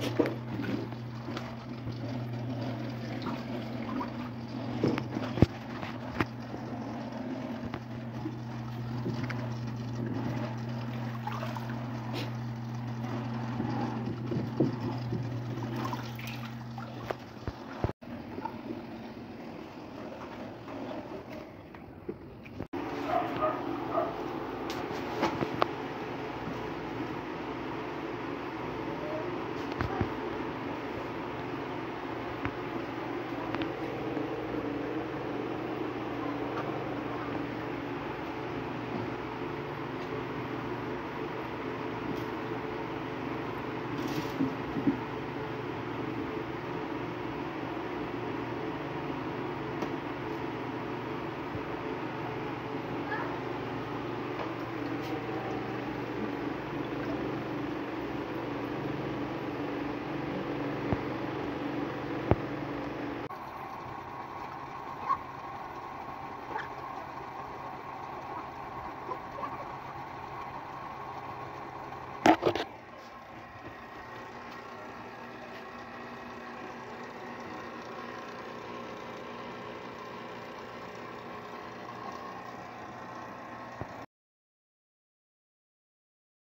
フフフ。